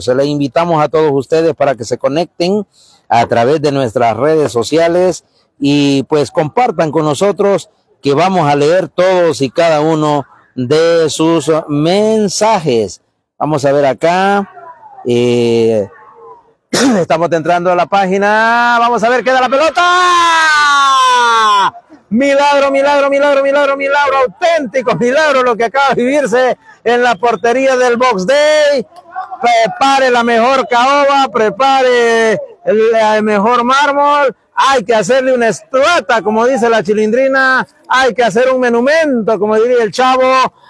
Se le invitamos a todos ustedes para que se conecten a través de nuestras redes sociales y pues compartan con nosotros que vamos a leer todos y cada uno de sus mensajes. Vamos a ver acá. Eh, estamos entrando a la página. Vamos a ver qué da la pelota. Milagro, milagro, milagro, milagro, milagro, auténtico milagro lo que acaba de vivirse en la portería del Box Day. Prepare la mejor caoba, prepare el, mejor mármol. Hay que hacerle una estruata, como dice la chilindrina. Hay que hacer un monumento, como diría el chavo,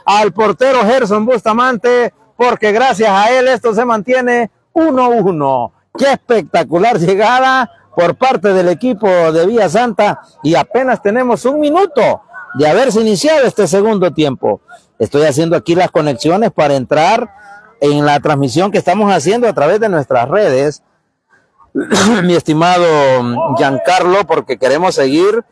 al portero Gerson Bustamante, porque gracias a él esto se mantiene 1-1. Qué espectacular llegada por parte del equipo de Villa Santa y apenas tenemos un minuto de haberse iniciado este segundo tiempo. Estoy haciendo aquí las conexiones para entrar en la transmisión que estamos haciendo a través de nuestras redes, mi estimado Giancarlo, porque queremos seguir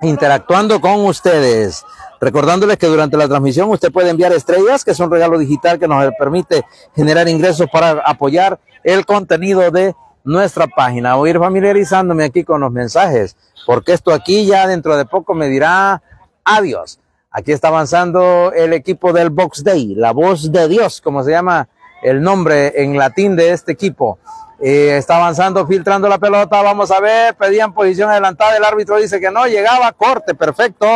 interactuando con ustedes. Recordándoles que durante la transmisión usted puede enviar estrellas, que es un regalo digital que nos permite generar ingresos para apoyar el contenido de nuestra página. Voy a ir familiarizándome aquí con los mensajes, porque esto aquí ya dentro de poco me dirá adiós. Aquí está avanzando el equipo del Box Day, la voz de Dios, como se llama el nombre en latín de este equipo. Eh, está avanzando, filtrando la pelota. Vamos a ver, pedían posición adelantada. El árbitro dice que no, llegaba corte perfecto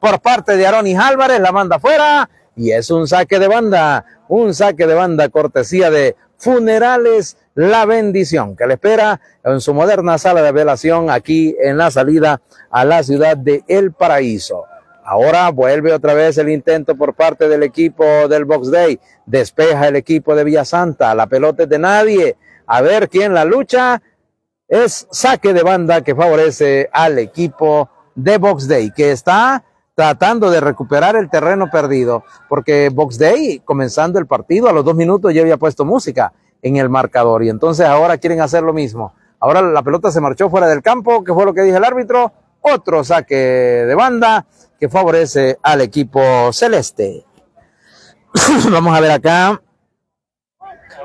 por parte de Aronis Álvarez. La manda afuera y es un saque de banda, un saque de banda cortesía de Funerales La Bendición, que le espera en su moderna sala de velación aquí en la salida a la ciudad de El Paraíso. Ahora vuelve otra vez el intento por parte del equipo del Box Day. Despeja el equipo de Villa Santa. La pelota es de nadie. A ver quién la lucha. Es saque de banda que favorece al equipo de Box Day, que está tratando de recuperar el terreno perdido, porque Box Day, comenzando el partido, a los dos minutos ya había puesto música en el marcador, y entonces ahora quieren hacer lo mismo. Ahora la pelota se marchó fuera del campo, que fue lo que dijo el árbitro, otro saque de banda que favorece al equipo celeste. Vamos a ver acá.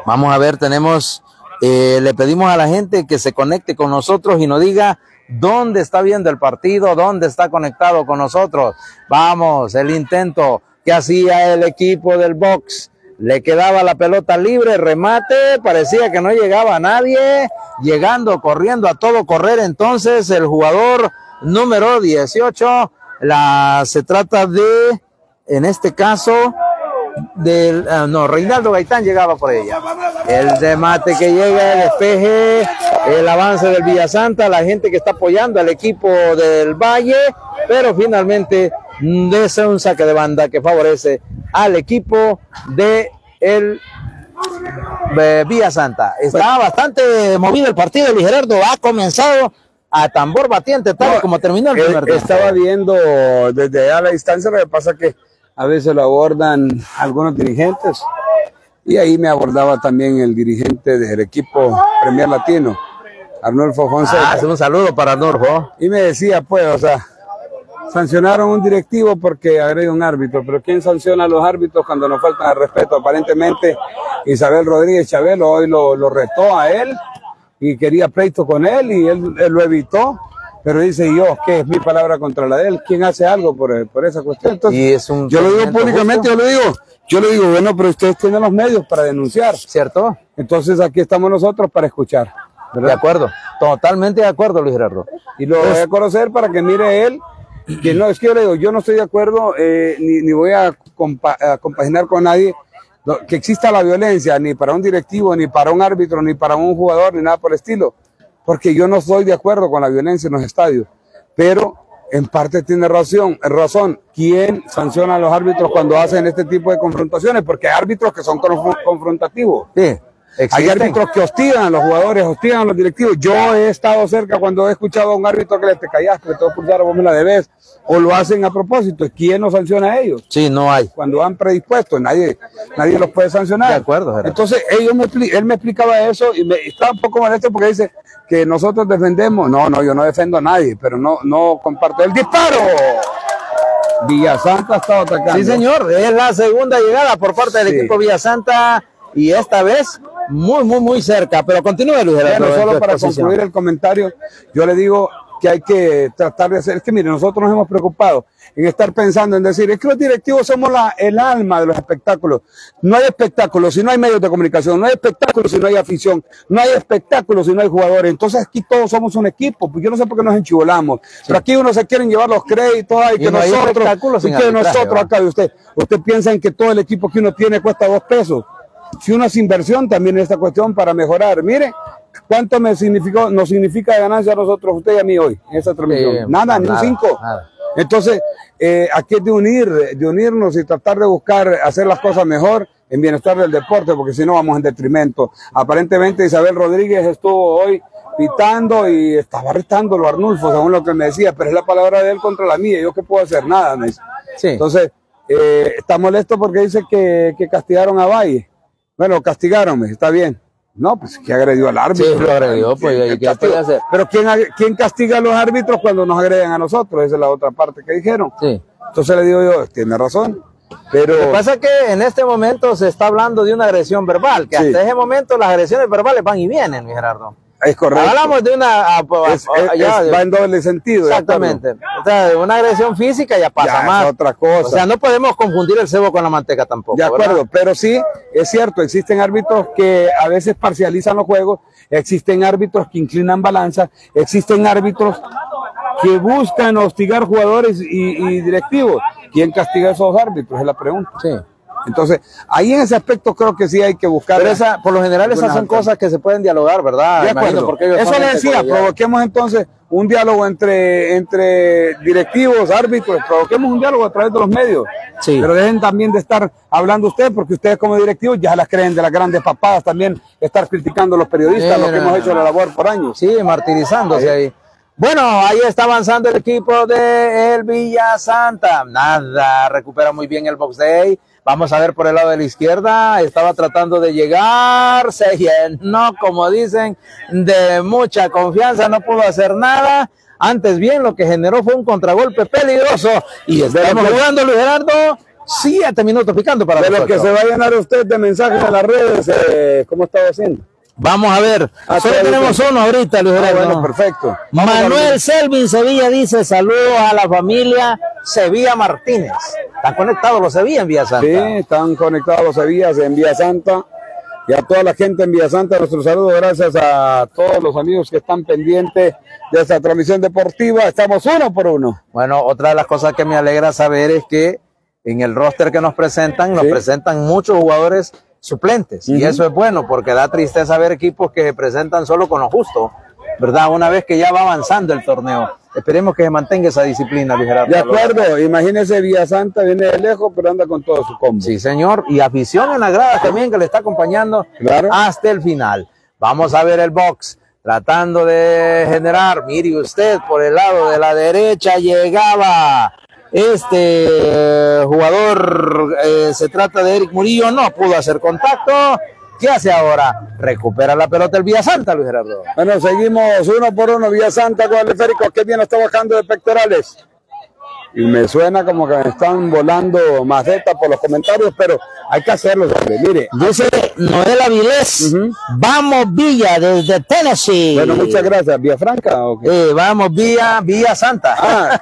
Vamos a ver, tenemos, eh, le pedimos a la gente que se conecte con nosotros y nos diga dónde está viendo el partido, dónde está conectado con nosotros. Vamos, el intento que hacía el equipo del box. Le quedaba la pelota libre, remate, parecía que no llegaba a nadie, llegando, corriendo a todo correr. Entonces el jugador número 18. La, se trata de, en este caso, del, ah, no, Reinaldo Gaitán llegaba por ella. El remate que llega, el despeje, el avance del Villasanta, la gente que está apoyando al equipo del Valle, pero finalmente es un saque de banda que favorece al equipo de el Villa Santa. Estaba bastante movido el partido, Luis Gerardo ha comenzado a tambor batiente, tal como terminó el eh, primer Estaba viendo desde allá a la distancia, lo que pasa que a veces lo abordan algunos dirigentes y ahí me abordaba también el dirigente del equipo Premier Latino, Arnulfo Fonseca. Ah, un saludo para Arnulfo. Y me decía, pues, o sea, sancionaron un directivo porque agredió un árbitro, pero ¿quién sanciona a los árbitros cuando nos faltan el respeto? Aparentemente Isabel Rodríguez Chabelo hoy lo, lo retó a él y quería pleito con él y él, lo evitó. Pero dice yo, que es mi palabra contra la de él? ¿Quién hace algo por, por esa cuestión? Entonces, yo lo digo públicamente, yo lo digo. Yo le digo, bueno, pero ustedes tienen los medios para denunciar. ¿Cierto? Entonces aquí estamos nosotros para escuchar. De acuerdo, totalmente de acuerdo, Luis Gerardo. Y lo voy a conocer para que mire él, que no, es que yo le digo, yo no estoy de acuerdo, eh, ni, ni, voy a, a compaginar con nadie que exista la violencia ni para un directivo, ni para un árbitro, ni para un jugador, ni nada por el estilo. Porque yo no estoy de acuerdo con la violencia en los estadios. Pero en parte tiene razón, razón. ¿Quién sanciona a los árbitros cuando hacen este tipo de confrontaciones? Porque hay árbitros que son confrontativos. Sí. Hay árbitros que hostigan a los jugadores, hostigan a los directivos. Yo he estado cerca cuando he escuchado a un árbitro que le te callaste, que te voy a pulsar, vos me la debes, o lo hacen a propósito. ¿Quién nos sanciona a ellos? Sí, no hay. Cuando han predispuesto, nadie, nadie los puede sancionar. De acuerdo, Entonces, ellos me, él me explicaba eso y me estaba un poco molesto porque dice que nosotros defendemos. No, no, yo no defiendo a nadie, pero no, no comparto el disparo. Villasanta ha estado atacando. Sí, señor, es la segunda llegada por parte del equipo Villasanta y esta vez muy, muy, muy cerca. Pero continúe, Luis Gerardo. Bueno, en solo para concluir el comentario, yo le digo que hay que tratar de hacer, es que mire, nosotros nos hemos preocupado en estar pensando en decir, es que los directivos somos la, el alma de los espectáculos. No hay espectáculos si no hay medios de comunicación, no hay espectáculos si no hay afición, no hay espectáculos si no hay jugadores. Entonces aquí todos somos un equipo, pues yo no sé por qué nos enchivolamos, pero aquí uno se quieren llevar los créditos, ay, Y que no hay nosotros, espectáculos sin y que nosotros acá de usted, usted piensa en que todo el equipo que uno tiene cuesta dos pesos. Si uno hace inversión también en esta cuestión para mejorar. Mire, ¿cuánto me significó, nos significa de ganancia a nosotros, usted y a mí hoy, en esta transmisión? Nada, ni un cinco. nada. Entonces, eh, aquí es de unir, de unirnos y tratar de buscar hacer las cosas mejor en bienestar del deporte, porque si no vamos en detrimento. Aparentemente Isabel Rodríguez estuvo hoy pitando y estaba retándolo a Arnulfo, según lo que me decía, pero es la palabra de él contra la mía, yo que puedo hacer nada, me dice. Sí. Entonces, eh, está molesto porque dice que, que castigaron a Valle. Bueno, castigaron, está bien. No, pues que agredió al árbitro. Sí, lo agredió, pues, ¿y qué hacer? Pero ¿quién, ¿quién castiga a los árbitros cuando nos agreden a nosotros? Esa es la otra parte que dijeron. Sí. Entonces le digo yo, tiene razón. Pero Lo que pasa es que en este momento se está hablando de una agresión verbal, que Sí. hasta ese momento las agresiones verbales van y vienen, mi Gerardo. Es correcto. Hablamos de una... ah, Es- ah, es- ya, es- va en doble sentido. Exactamente. O sea, de una agresión física ya pasa Ya, es más. otra cosa. O sea, no podemos confundir el cebo con la manteca tampoco. De ¿verdad? acuerdo, pero sí, es cierto, existen árbitros que a veces parcializan los juegos, existen árbitros que inclinan balanza, existen árbitros que buscan hostigar jugadores y, y directivos. ¿Quién castiga a esos árbitros? Es la pregunta. Sí. Entonces, ahí en ese aspecto creo que sí hay que buscar. Pero esa, por lo general esas son cosas que se pueden dialogar, ¿verdad? De acuerdo. porque ellos Eso le decía, provoquemos entonces un diálogo entre, entre directivos, árbitros, provoquemos un diálogo a través de los medios. Sí. Pero dejen también de estar hablando ustedes, porque ustedes como directivos ya las creen de las grandes papadas también, estar criticando a los periodistas, lo que hemos hecho la labor por años. Sí, martirizándose ahí. Bueno, ahí está avanzando el equipo de el Villa Santa. Nada, recupera muy bien el box day. Vamos a ver por el lado de la izquierda. Estaba tratando de llegar. Se llenó, como dicen, de mucha confianza. No pudo hacer nada. Antes bien, lo que generó fue un contragolpe peligroso. Y estamos jugando, Luis Gerardo. Siete minutos picando para De lo que se va a llenar usted de mensajes en las redes, eh, ¿cómo estaba haciendo? Vamos a ver. Ah, Solo tenemos uno ahorita, Luis Ah, bueno, perfecto. Vamos Manuel Selvin Sevilla dice saludos a la familia Sevilla Martínez. Están conectados los Sevilla en Vía Santa. Sí, están conectados los Sevillas en Vía Santa y a toda la gente en Vía Santa. Nuestro saludo, gracias a todos los amigos que están pendientes de esta transmisión deportiva. Estamos uno por uno. Bueno, otra de las cosas que me alegra saber es que en el roster que nos presentan, nos Sí. presentan muchos jugadores suplentes. Y eso es bueno porque da tristeza ver equipos que se presentan solo con lo justo, ¿verdad? Una vez que ya va avanzando el torneo. Esperemos que se mantenga esa disciplina, Luis Gerardo. De acuerdo, imagínese Vía Santa viene de lejos, pero anda con todo su combo. Sí, señor. Y afición en la grada también que le está acompañando Claro. hasta el final. Vamos a ver el box. Tratando de generar, mire usted, por el lado de la derecha llegaba este eh, jugador, eh, se trata de Eric Murillo, no pudo hacer contacto. ¿Qué hace ahora? Recupera la pelota el Villa Santa, Luis Gerardo. Bueno, seguimos uno por uno. Vía Santa con el esférico. Qué bien está bajando de pectorales. Y me suena como que me están volando macetas por los comentarios, pero hay que hacerlo, hombre. Mire, Dice Noel Avilés, vamos Villa desde Tennessee. bueno, muchas gracias. ¿Vía Franca o qué? Eh, vamos Villa, Villa Santa. Ah,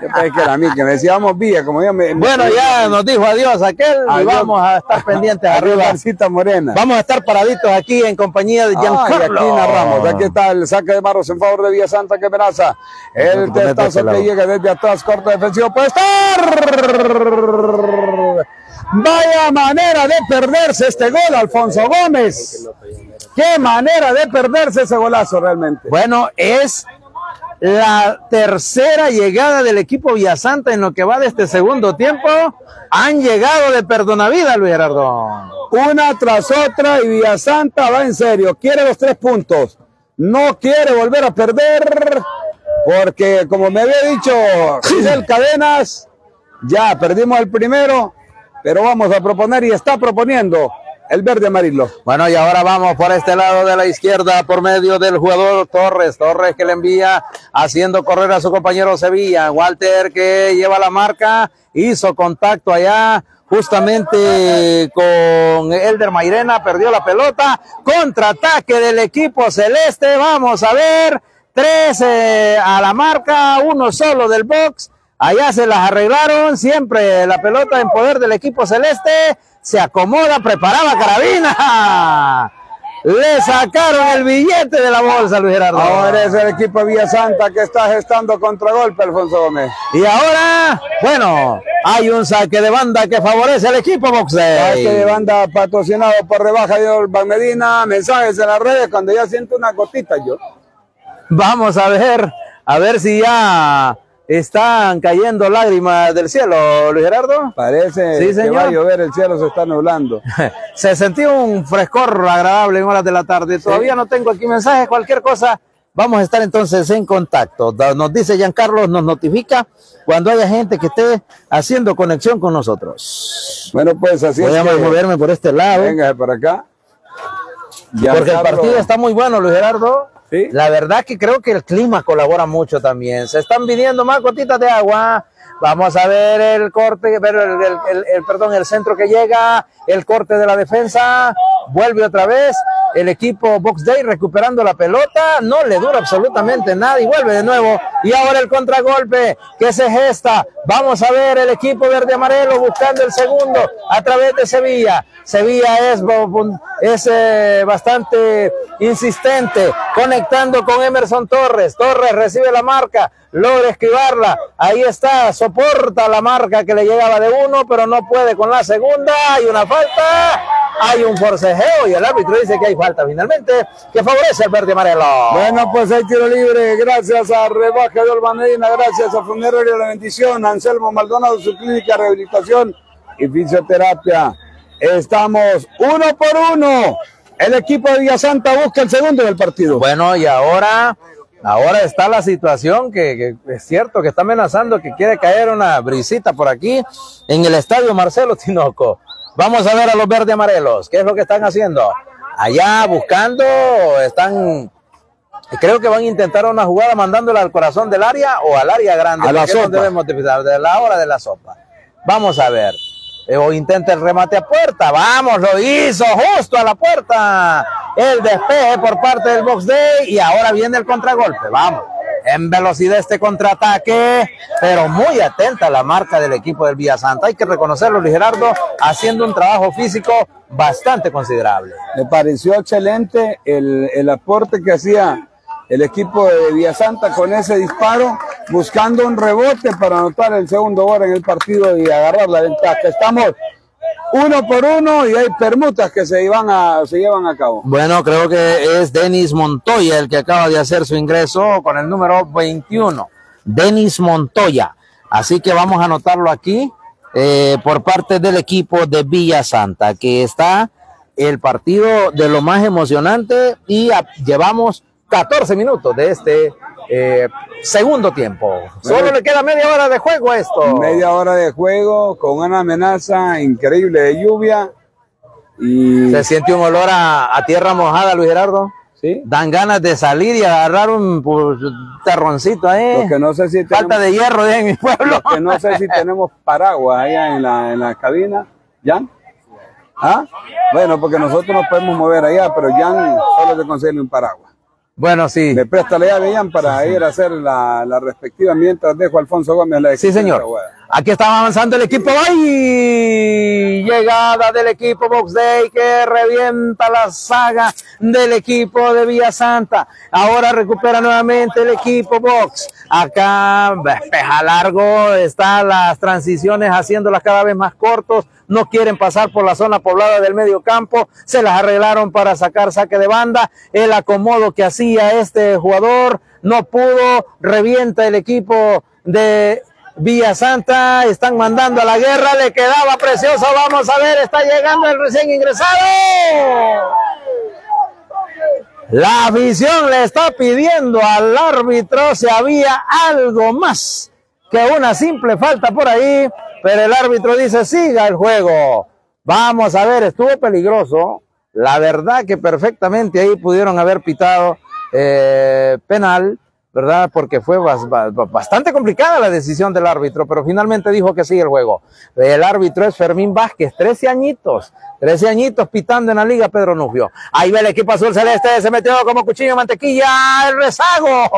yo pensé que era a mí, que me decíamos Vía, como yo me... Bueno, ya nos dijo adiós aquel y vamos a estar pendientes Arriba, Morena. Vamos a estar paraditos aquí en compañía de Ah, y Giancarlo. aquí narramos. Aquí está el saque de Barros en favor de Villa Santa que amenaza. El este testazo que llega desde atrás, corto defensivo. Puede estar. Vaya manera de perderse este gol, Alfonso Gómez. Qué manera de perderse ese golazo realmente. Bueno, es la tercera llegada del equipo Villasanta en lo que va de este segundo tiempo. Han llegado de perdonavida, Luis Gerardo. Una tras otra y Villasanta va en serio. Quiere los tres puntos. No quiere volver a perder. Porque como me había dicho Giselle Cadenas, ya perdimos el primero, pero vamos a proponer y está proponiendo el verde amarillo. Bueno, y ahora vamos por este lado de la izquierda por medio del jugador Torres. Torres que le envía haciendo correr a su compañero Sevilla. Walter que lleva la marca, hizo contacto allá justamente con Elder Mairena, perdió la pelota, contraataque del equipo celeste, vamos a ver, tres eh, a la marca, uno solo del box, allá se las arreglaron, siempre la pelota en poder del equipo celeste, se acomoda, preparaba carabina. Le sacaron el billete de la bolsa, Luis Gerardo. Ahora es el equipo Villa Santa que está gestando contragolpe, Alfonso Gómez. Y ahora, bueno, hay un saque de banda que favorece al equipo boxeo. Saque de banda patrocinado por Rebaja de Olvan Medina. Mensajes en las redes cuando ya siento una gotita yo. Vamos a ver, a ver si ya están cayendo lágrimas del cielo, Luis Gerardo. Parece Sí, que va a llover, el cielo se está nublando. Se sentió un frescor agradable en horas de la tarde. Todavía no tengo aquí mensajes, cualquier cosa. Vamos a estar entonces en contacto. Nos dice Giancarlo, nos notifica cuando haya gente que esté haciendo conexión con nosotros. Bueno, pues así Voy es a que... moverme por este lado. Venga para acá. Porque el partido está muy bueno, Luis Gerardo. La verdad que creo que el clima colabora mucho también. Se están pidiendo más gotitas de agua. Vamos a ver el corte, ver el- el- el- perdón, el centro que llega, el corte de la defensa. Vuelve otra vez el equipo Box Day recuperando la pelota. No le dura absolutamente nada y vuelve de nuevo. Y ahora el contragolpe que se gesta. Vamos a ver el equipo verde amarelo buscando el segundo a través de Sevilla. Sevilla es, es eh, bastante insistente, conectando con Emerson Torres. Torres recibe la marca, logra esquivarla. Ahí está, soporta la marca que le llegaba de uno, pero no puede con la segunda. Hay una falta, hay un forcejeo y el árbitro dice que hay falta finalmente, que favorece al verde amarelo. Bueno, pues hay tiro libre, gracias a Rebaja de Olvan Medina, gracias a Funerario La Bendición, Anselmo Maldonado, su clínica de rehabilitación y fisioterapia. Estamos uno por uno. El equipo de Villasanta busca el segundo del partido. Bueno, y ahora, ahora está la situación que, que es cierto que está amenazando que quiere caer una brisita por aquí en el estadio Marcelo Tinoco. Vamos a ver a los verde amarelos, ¿qué es lo que están haciendo? Allá buscando, están, creo que van a intentar una jugada mandándola al corazón del área o al área grande. A la sopa. debemos de de la hora de la sopa. Vamos a ver. Eh, O intenta el remate a puerta. Vamos, lo hizo justo a la puerta. El despeje por parte del Box Day y ahora viene el contragolpe. Vamos. En velocidad este contraataque, pero muy atenta la marca del equipo del Villasanta. Hay que reconocerlo, Luis Gerardo, haciendo un trabajo físico bastante considerable. Me pareció excelente el, el aporte que hacía el equipo de Villasanta con ese disparo, buscando un rebote para anotar el segundo gol en el partido y agarrar la ventaja. Estamos uno por uno y hay permutas que se, iban a, se llevan a cabo. Bueno, creo que es Denis Montoya el que acaba de hacer su ingreso con el número 21. Denis Montoya. Así que vamos a anotarlo aquí eh, por parte del equipo de Villa Santa, que está el partido de lo más emocionante y llevamos 14 minutos de este eh, segundo tiempo. Solo le queda media hora de juego a esto. Media hora de juego con una amenaza increíble de lluvia y Se siente un olor a, a tierra mojada, Luis Gerardo. ¿sí? Dan ganas de salir y agarrar un pues, terroncito ahí. Lo que no sé si Falta de hierro en mi pueblo. lo que no sé si tenemos paraguas allá en la, en la cabina. ¿Jan? ¿Ah? Bueno, porque nosotros nos podemos mover allá, pero Jan solo se consigue un paraguas. Bueno, sí. Me presta la llave, para ir a hacer la, la respectiva mientras dejo a Alfonso Gómez la Sí, señor. Aquí está avanzando el equipo. ¡Ay! Llegada del equipo Box Day que revienta la saga del equipo de Villa Santa. Ahora recupera nuevamente el equipo Box. Acá despeja largo. Están las transiciones haciéndolas cada vez más cortos. No quieren pasar por la zona poblada del medio campo. Se las arreglaron para sacar saque de banda. El acomodo que hacía este jugador no pudo. Revienta el equipo de Villa Santa, están mandando a la guerra, le quedaba precioso, vamos a ver, está llegando el recién ingresado. La afición le está pidiendo al árbitro si había algo más que una simple falta por ahí, pero el árbitro dice siga el juego. Vamos a ver, estuvo peligroso. La verdad que perfectamente ahí pudieron haber pitado eh, penal, ¿verdad? Porque fue bastante complicada la decisión del árbitro, pero finalmente dijo que sigue el juego. El árbitro es Fermín Vázquez, 13 añitos, 13 añitos pitando en la liga Pedro Nufio. Ahí ve el equipo azul celeste, se metió como cuchillo de mantequilla, el rezago.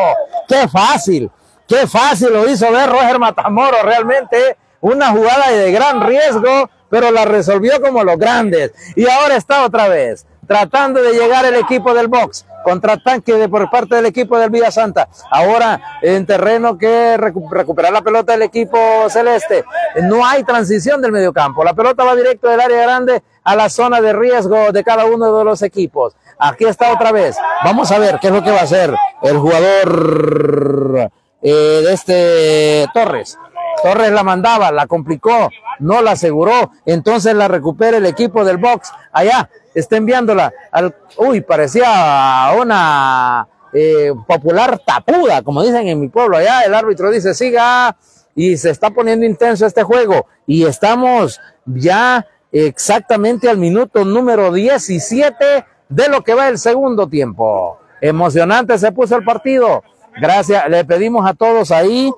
¡Qué fácil! ¡Qué fácil lo hizo ver Roger Matamoro! Realmente una jugada de gran riesgo, pero la resolvió como los grandes. Y ahora está otra vez tratando de llegar el equipo del box contratanque de, por parte del equipo del Villa Santa. Ahora en terreno que recuperar la pelota del equipo celeste. No hay transición del mediocampo. La pelota va directo del área grande a la zona de riesgo de cada uno de los equipos. Aquí está otra vez. Vamos a ver qué es lo que va a hacer el jugador eh, de este Torres. Torres la mandaba, la complicó, no la aseguró, entonces la recupera el equipo del box allá está enviándola al, uy, parecía una eh, popular tapuda, como dicen en mi pueblo allá, el árbitro dice, siga, y se está poniendo intenso este juego, y estamos ya exactamente al minuto número 17 de lo que va el segundo tiempo. Emocionante se puso el partido. Gracias, le pedimos a todos ahí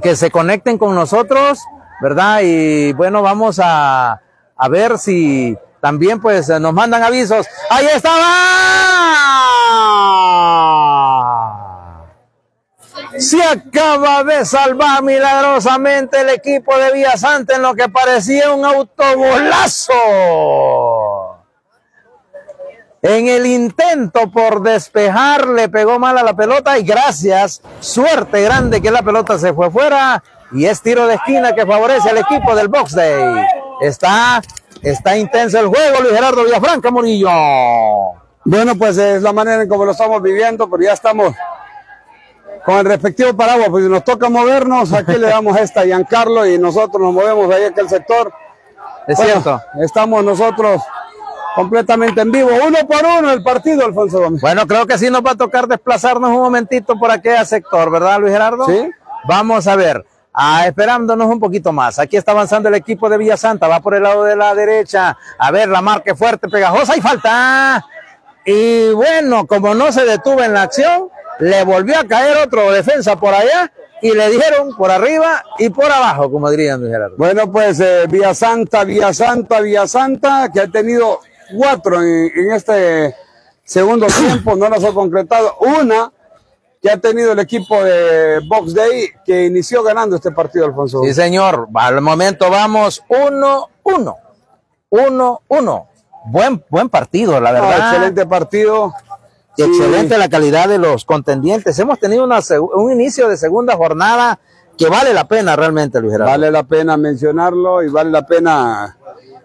que se conecten con nosotros, ¿verdad? Y bueno, vamos a, a ver si también pues nos mandan avisos. Ahí estaba. Se acaba de salvar milagrosamente el equipo de Villasante en lo que parecía un autogolazo. En el intento por despejar le pegó mal a la pelota y gracias, suerte grande que la pelota se fue fuera y es tiro de esquina que favorece al equipo del Box Day. Está Está intenso el juego, Luis Gerardo Villafranca Morillo. Bueno, pues es la manera en cómo lo estamos viviendo, pero ya estamos con el respectivo paraguas, pues si nos toca movernos, aquí le damos esta a Giancarlo y nosotros nos movemos ahí en aquel sector. Es cierto. Estamos nosotros completamente en vivo, uno por uno el partido, Alfonso Gómez. Bueno, creo que sí nos va a tocar desplazarnos un momentito por aquel sector, ¿verdad, Luis Gerardo? Sí. Vamos a ver. Ah, esperándonos un poquito más. Aquí está avanzando el equipo de Villa Santa. Va por el lado de la derecha. A ver, la marca fuerte, pegajosa y falta. Y bueno, como no se detuvo en la acción, le volvió a caer otro defensa por allá y le dijeron por arriba y por abajo, como dirían Gerardo. Bueno, pues eh, Villa Santa, Villa Santa, Villa Santa, que ha tenido cuatro en, en este segundo tiempo, no las ha concretado. Una que ha tenido el equipo de Box Day que inició ganando este partido, Alfonso. Sí, señor. Al momento vamos 1-1. 1-1. Buen, buen partido, la verdad. excelente partido. Excelente la calidad de los contendientes. Hemos tenido una, un inicio de segunda jornada que vale la pena realmente, Luis Gerardo. Vale la pena mencionarlo y vale la pena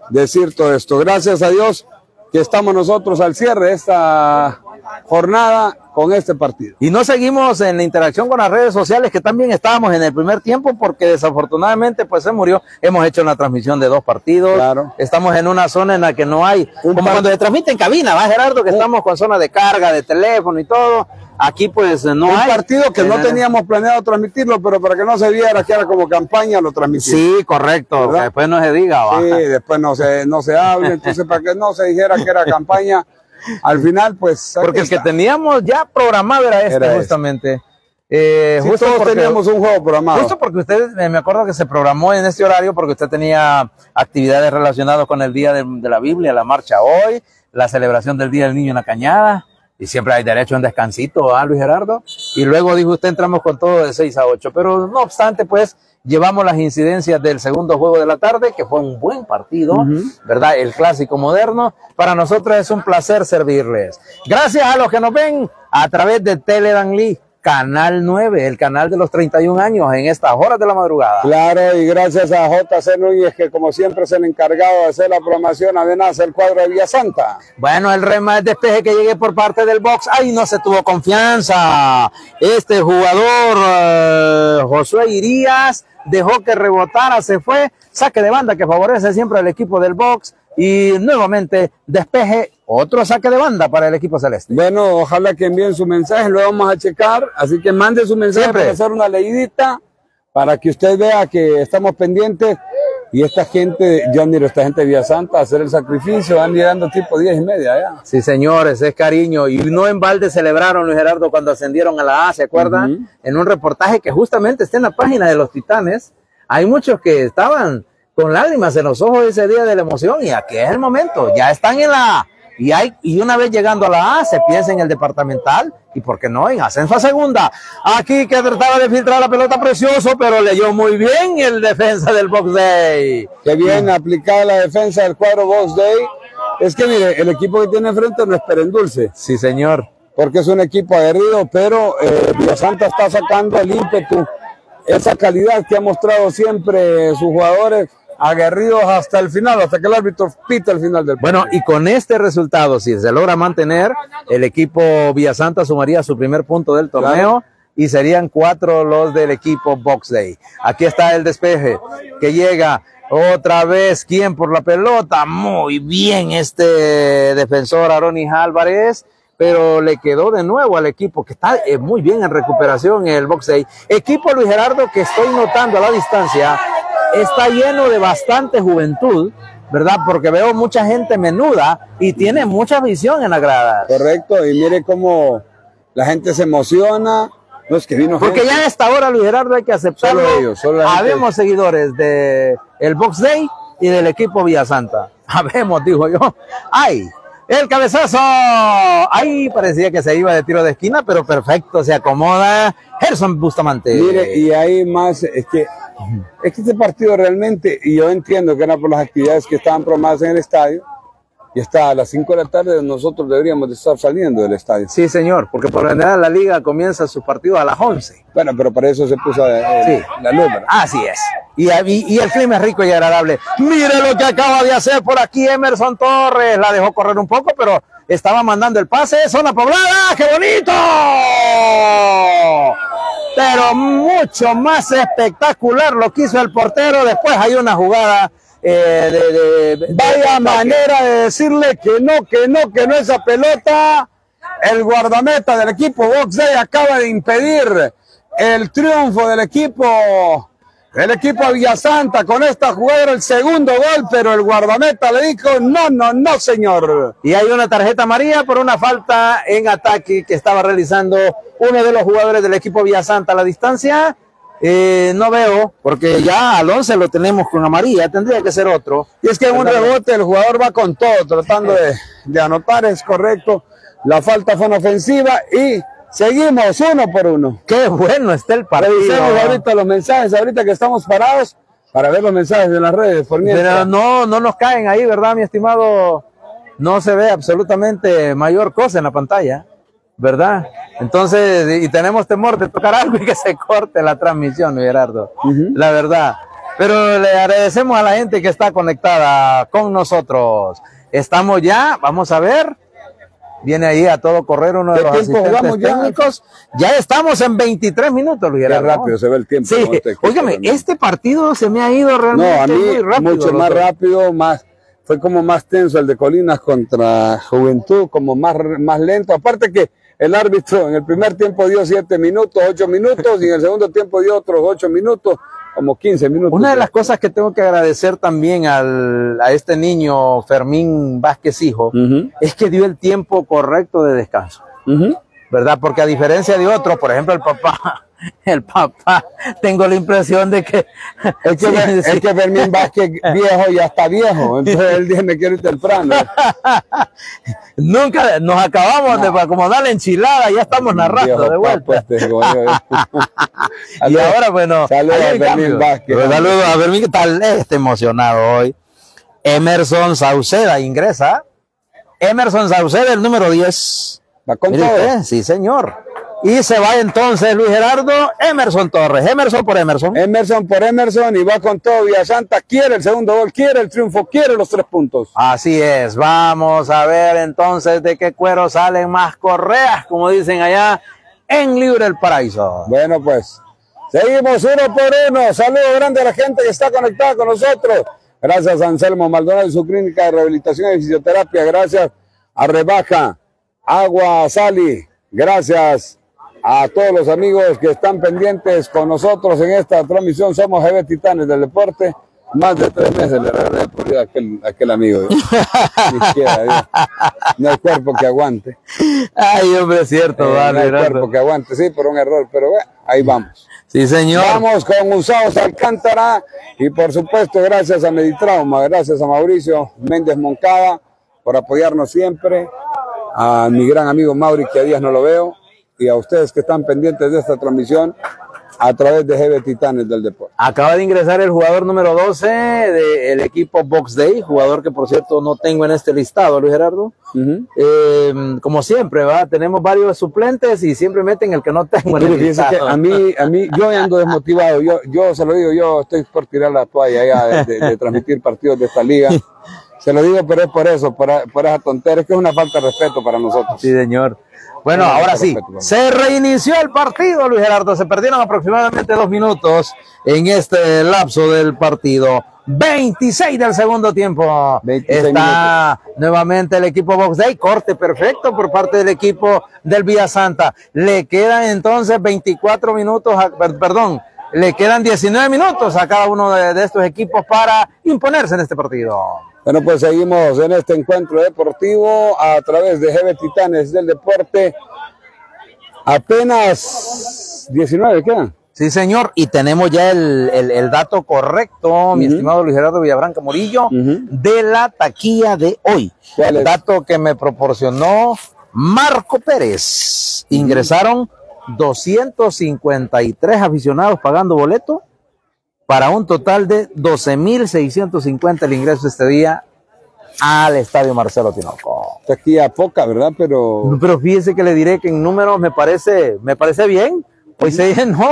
decir todo esto. Gracias a Dios que estamos nosotros al cierre de esta jornada con este partido. Y no seguimos en la interacción con las redes sociales, que también estábamos en el primer tiempo, porque desafortunadamente pues se murió. Hemos hecho una transmisión de dos partidos. Claro. Estamos en una zona en la que no hay, como cuando se transmite en cabina, ¿va Gerardo? Que estamos con zona de carga, de teléfono y todo. Aquí pues no hay. Un partido que no teníamos planeado transmitirlo, pero para que no se viera que era como campaña, lo transmitimos. Sí, correcto. Después no se diga. ¿va? Sí, después no se, no se hable. Entonces, para que no se dijera que era campaña, al final, pues. Porque el que teníamos ya programado era este, justamente. Eh, justo todos teníamos un juego programado. Justo porque usted, me acuerdo que se programó en este horario porque usted tenía actividades relacionadas con el Día de, la Biblia, la marcha hoy, la celebración del Día del Niño en la Cañada, y siempre hay derecho a un descansito, ¿ah, Luis Gerardo? Y luego dijo usted, entramos con todo de 6 a 8, pero no obstante, pues, llevamos las incidencias del segundo juego de la tarde, que fue un buen partido, ¿verdad? El clásico moderno. Para nosotros es un placer servirles. Gracias a los que nos ven a través de Teledan Lee. Canal 9, el canal de los 31 años en estas horas de la madrugada. Claro, y gracias a JC Núñez, que como siempre es el encargado de hacer la programación, además el cuadro de Villa Santa. Bueno, el rema de despeje que llegué por parte del box, ahí no se tuvo confianza. Este jugador, eh, Josué Irías, dejó que rebotara, se fue, saque de banda que favorece siempre al equipo del box. Y nuevamente despeje otro saque de banda para el equipo celeste. Bueno, ojalá que envíen su mensaje, lo vamos a checar, así que mande su mensaje para hacer una leidita para que usted vea que estamos pendientes Y esta gente, yo admiro a esta gente de Villa Santa, hacer el sacrificio, van llegando tipo 10 y media ya. Sí, señores, es cariño. Y no en balde celebraron, Luis Gerardo, cuando ascendieron a la A, ¿se acuerdan? En un reportaje que justamente está en la página de los Titanes. Hay muchos que estaban con lágrimas en los ojos ese día de la emoción y aquí es el momento. Ya están en la A. Y, hay, y una vez llegando a la A, se piensa en el departamental y, ¿por qué no?, en ascenso a segunda. Aquí que trataba de filtrar la pelota precioso, pero leyó muy bien el defensa del Box Day. Qué bien aplicada la defensa del cuadro Box Day. Es que mire, el equipo que tiene enfrente no es Perendulce, Sí, señor. porque es un equipo aguerrido, pero eh, Villasanta está sacando el ímpetu, esa calidad que ha mostrado siempre sus jugadores aguerridos hasta el final, hasta que el árbitro pita el final del Bueno, y con este resultado, si se logra mantener, el equipo Villasanta sumaría su primer punto del torneo Claro. y serían cuatro los del equipo Box Day. Aquí está el despeje que llega otra vez. ¿Quién por la pelota? Muy bien este defensor Aronis Álvarez. Pero le quedó de nuevo al equipo que está eh, muy bien en recuperación en el Box Day. Equipo Luis Gerardo que estoy notando a la distancia está lleno de bastante juventud, ¿verdad? Porque veo mucha gente menuda y tiene mucha visión en la grada. Correcto, y mire cómo la gente se emociona. Que vino Porque gente. ya a esta hora, Luis Gerardo, hay que aceptarlo. Solo ellos, solo. Habemos seguidores de el Box Day y del equipo Villasanta. Habemos, digo yo. ¡Ay! El cabezazo. Ahí parecía que se iba de tiro de esquina, pero perfecto, se acomoda. Gerson Bustamante. Mire, y hay más, es que, es que este partido realmente, y yo entiendo que era por las actividades que estaban programadas en el estadio, y está a las 5 de la tarde, nosotros deberíamos de estar saliendo del estadio. Sí, señor, porque por lo general la liga comienza sus partidos a las 11. Bueno, pero para eso se puso eh, Sí. la luz. ¿verdad? Así es. Y, y- y el clima es rico y agradable. Mire lo que acaba de hacer por aquí Emerson Torres. La dejó correr un poco, pero estaba mandando el pase. Zona poblada. ¡Qué bonito! Pero mucho más espectacular lo que hizo el portero. Después hay una jugada eh, de, de- Vaya de- manera de decirle que no, que no, que no esa pelota. El guardameta del equipo Box Day acaba de impedir el triunfo del equipo, el equipo Villasanta con esta jugada el segundo gol, pero el guardameta le dijo no, no, no, señor. Y hay una tarjeta amarilla por una falta en ataque que estaba realizando uno de los jugadores del equipo Villasanta a la distancia. Eh, no veo, porque ya al 11 lo tenemos con amarilla, tendría que ser otro. Y es que en un rebote el jugador va con todo, tratando de, de anotar, es correcto. La falta fue una ofensiva y seguimos uno por uno. Qué bueno está el partido. Revisemos ahorita los mensajes, ahorita que estamos parados, para ver los mensajes de las redes. Por Pero no, no nos caen ahí, ¿verdad, mi estimado? No se ve absolutamente mayor cosa en la pantalla, ¿verdad? Entonces, y tenemos temor de tocar algo y que se corte la transmisión, Gerardo. La verdad. Pero le agradecemos a la gente que está conectada con nosotros. Estamos ya, vamos a ver. Viene ahí a todo correr uno de ¿Qué los asistentes ya? técnicos. Ya estamos en 23 minutos, Luis Qué rápido se ve el tiempo. Sí, ¿no? Te- óigame, este partido se me ha ido realmente No, a mí muy rápido. mucho más rápido, más fue como más tenso el de Colinas contra Juventud, como más, más lento. Aparte que el árbitro en el primer tiempo dio siete minutos, ocho minutos, y en el segundo tiempo dio otros ocho minutos, como 15 minutos. Una de las cosas que tengo que agradecer también al, a este niño Fermín Vázquez Hijo es que dio el tiempo correcto de descanso. ¿verdad? Porque a diferencia de otros, por ejemplo, el papá, el papá, tengo la impresión de que... Es que, Sí, es sí. que Fermín Vázquez viejo ya está viejo, entonces él tiene que ir temprano. Nunca nos acabamos de acomodar la enchilada, ya estamos narrando Viejo de vuelta. papo este gollo. Y ahora, bueno, Saludos a Fermín. Vázquez. Pues, Saludos a Fermín, ¿qué tal? Este emocionado hoy. Emerson Sauceda ingresa. Emerson Sauceda, el número 10. Va con todo. sí, señor. Y se va entonces Luis Gerardo, Emerson Torres. Emerson por Emerson. Emerson por Emerson y va con todo Villasanta. Quiere el segundo gol, quiere el triunfo, quiere los tres puntos. Así es, vamos a ver entonces de qué cuero salen más correas, como dicen allá en Libre el Paraíso. Bueno, pues seguimos uno por uno. Saludos grande a la gente que está conectada con nosotros. Gracias a Anselmo Maldonado y su clínica de rehabilitación y fisioterapia. Gracias a Rebaja, Agua Sali. Gracias a todos los amigos que están pendientes con nosotros en esta transmisión. Somos GB Titanes del Deporte. Más de tres meses le regalé por a aquel, aquel amigo. Ni siquiera, Dios. No hay cuerpo que aguante. Ay, hombre, es cierto, Eh, va, no hay cuerpo que aguante, sí, por un error, pero bueno, ahí vamos. Sí, señor. Vamos con Usados Alcántara y por supuesto gracias a Meditrauma, gracias a Mauricio Méndez Moncada por apoyarnos siempre, a mi gran amigo Mauri que a días no lo veo y a ustedes que están pendientes de esta transmisión a través de GB Titanes del Deporte. Acaba de ingresar el jugador número 12 del equipo Box Day, jugador que por cierto no tengo en este listado, Luis Gerardo. Eh, como siempre, va, tenemos varios suplentes y siempre meten el que no tengo en el que listado. a mí, a mí, yo ando desmotivado, yo, yo se lo digo, yo estoy por tirar la toalla ya de, de- de transmitir partidos de esta liga. Se lo digo, pero es por eso, por, por esa tontería, es que es una falta de respeto para nosotros. Sí, señor. Bueno, ahora sí, se reinició el partido, Luis Gerardo. Se perdieron aproximadamente dos minutos en este lapso del partido. 26 del segundo tiempo. 26 Está nuevamente el equipo Box Day. Corte perfecto por parte del equipo del Villa Santa. Le quedan entonces 24 minutos, a- per- perdón, le quedan 19 minutos a cada uno de, de estos equipos para imponerse en este partido. Bueno, pues seguimos en este encuentro deportivo a través de GB Titanes del Deporte. Apenas 19 quedan. Sí, señor, y tenemos ya el, el- el dato correcto, mi estimado Luis Gerardo Villabranca Morillo, de la taquilla de hoy. ¿Cuál El es? dato que me proporcionó Marco Pérez. Ingresaron 253 aficionados pagando boleto para un total de 12.650 el ingreso este día al Estadio Marcelo Tinoco. Taquilla poca, ¿verdad? Pero Pero fíjese que le diré que en números me parece, me parece bien. Hoy se llenó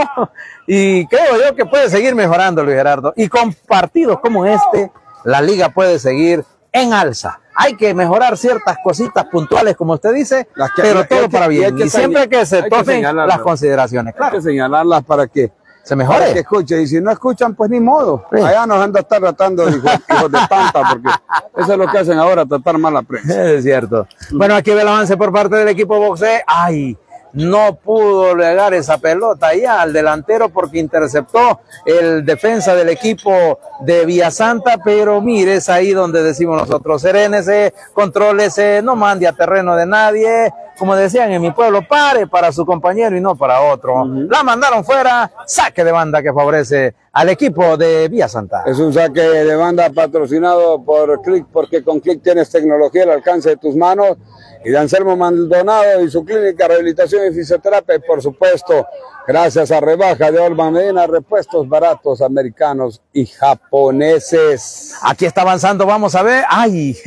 y creo yo que puede seguir mejorando Luis Gerardo. Y con partidos como este, la liga puede seguir en alza. Hay que mejorar ciertas cositas puntuales, como usted dice, que- pero hay todo que- para hay bien. Y siempre que se hay tomen las consideraciones, hay claro, que señalarlas para que, se para que mejore. escuchen. Y si no escuchan, pues ni modo. Sí. Allá nos han de estar tratando de hijos, hijos de tanta, porque eso es lo que hacen ahora, tratar mal a la prensa. Es cierto. Bueno, aquí ve el avance por parte del equipo boxe. Ay, no pudo llegar esa pelota ya al delantero porque interceptó el defensa del equipo de Villasanta, pero mire, es ahí donde decimos nosotros, serénese, contrólese, no mande a terreno de nadie, como decían en mi pueblo, pare para su compañero y no para otro. La mandaron fuera, saque de banda que favorece al equipo de Villasanta. Es un saque de banda patrocinado por Click, porque con Click tienes tecnología al alcance de tus manos. Y de Anselmo Maldonado y su clínica rehabilitación y fisioterapia, y por supuesto, gracias a Rebaja de Olman Medina, repuestos baratos americanos y japoneses. Aquí está avanzando, vamos a ver. ¡Ay!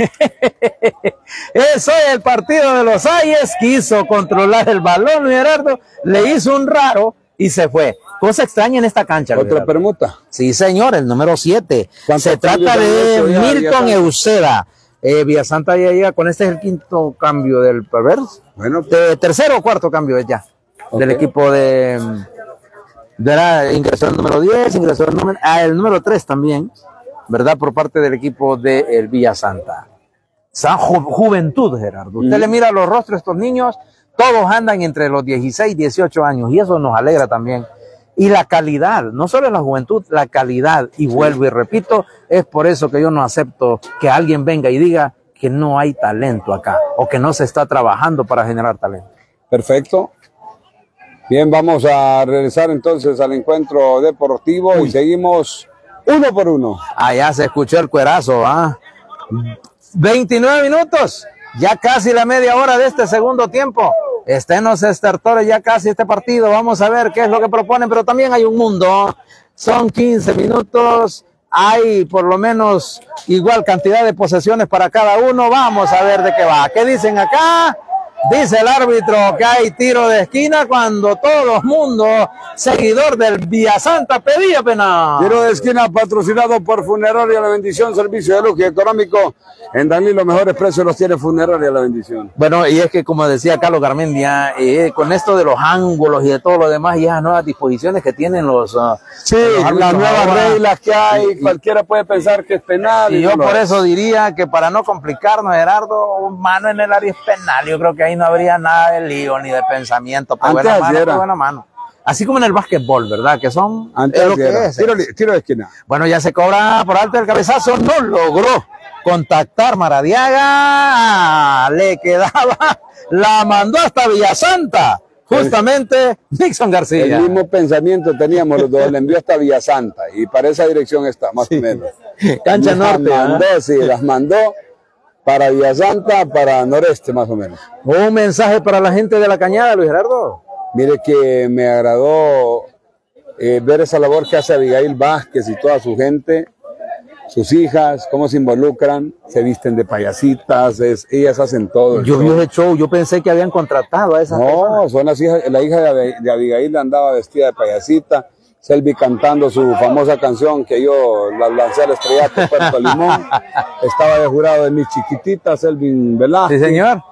Eso es el partido de los Ayes. Quiso controlar el balón, Gerardo. Le hizo un raro y se fue. Cosa extraña en esta cancha. Otra permuta. Sí, señor, el número 7. ¿Cuántos Se trata de Milton Villasanta? Euseda. Eh, Villasanta ya llega con este es el quinto cambio del perverso. Bueno, De tercero o cuarto cambio es ya. Del equipo de. de la, ingresó el número 10, ingresó el número, ah, el número 3 también, ¿verdad? Por parte del equipo de el Villa Santa. Esa ju- juventud, Gerardo. Usted le mira los rostros de estos niños, todos andan entre los 16 y 18 años, y eso nos alegra también. Y la calidad, no solo la juventud, la calidad, y vuelvo y repito, es por eso que yo no acepto que alguien venga y diga que no hay talento acá, o que no se está trabajando para generar talento. perfecto. Bien, vamos a regresar entonces al encuentro deportivo y seguimos uno por uno. Allá se escuchó el cuerazo, ¿ah? 29 minutos, ya casi la media hora de este segundo tiempo. Estén los estertores ya casi este partido. Vamos a ver qué es lo que proponen, pero también hay un mundo. Son 15 minutos. Hay por lo menos igual cantidad de posesiones para cada uno. Vamos a ver de qué va. ¿Qué dicen acá? Dice el árbitro que hay tiro de esquina cuando todo el mundo, seguidor del Villasanta, pedía pena. Tiro de esquina patrocinado por Funeraria La Bendición, servicio de luz y económico. En Danlí los mejores precios los tiene Funeraria La Bendición. Bueno, y es que como decía Carlos Garmendia, eh, con esto de los ángulos y de todo lo demás, y esas nuevas disposiciones que tienen los... ah, Sí, los las nuevas ahora, reglas que hay, y- y- cualquiera puede pensar que es penal. Y no yo lo por es. eso diría que para no complicarnos, Gerardo, mano en el área es penal. Yo creo que ahí no habría nada de lío ni de pensamiento. Pero Antes buena así mano, pues buena mano. Así como en el básquetbol, ¿verdad? Que son Antes es lo que es. tiro, li- tiro de esquina. Bueno, ya se cobra por alto el cabezazo, no logró contactar Maradiaga, le quedaba, la mandó hasta Villasanta, justamente Nixon García. El mismo pensamiento teníamos los dos, le envió hasta Villasanta y para esa dirección está, más o menos. Cancha Las norte, ¿ah? mandó, sí, las mandó para Villasanta, para noreste más o menos. Un mensaje para la gente de la cañada, Luis Gerardo. Mire que me agradó eh, ver esa labor que hace Abigail Vázquez y toda su gente, sus hijas, cómo se involucran, se visten de payasitas, es- ellas hacen todo. el Yo vi ese show, yo pensé que habían contratado a esas personas. No, son las hijas, la hija de, de Abigail andaba vestida de payasita, Selvi cantando su famosa canción que yo la lancé al estrellato Puerto Limón, estaba de jurado de mi chiquitita, Selvin Velázquez. Sí, señor.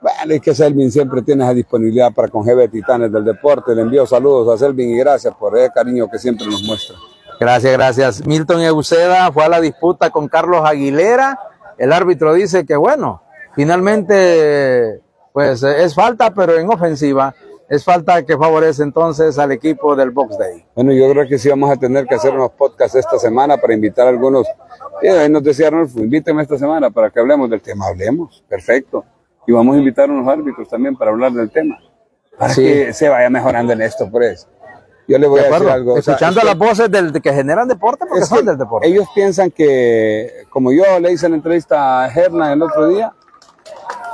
Bueno, es que Selvin siempre tiene esa disponibilidad para con GB Titanes del Deporte. Le envío saludos a Selvin y gracias por ese cariño que siempre nos muestra. Gracias, gracias. Milton Euseda fue a la disputa con Carlos Aguilera. El árbitro dice que, bueno, finalmente, pues es falta, pero en ofensiva. Es falta que favorece entonces al equipo del Box Day. Bueno, yo creo que sí vamos a tener que hacer unos podcasts esta semana para invitar a algunos. Sí, ahí nos decía Arnulfo, invíteme esta semana para que hablemos del tema. Hablemos, perfecto. Y vamos a invitar a unos árbitros también para hablar del tema. Para Sí. que se vaya mejorando en esto, pues. Yo le voy De a decir algo. o sea, Escuchando las voces del, que generan deporte, porque son del deporte. Ellos piensan que, como yo le hice en la entrevista a Hernan el otro día,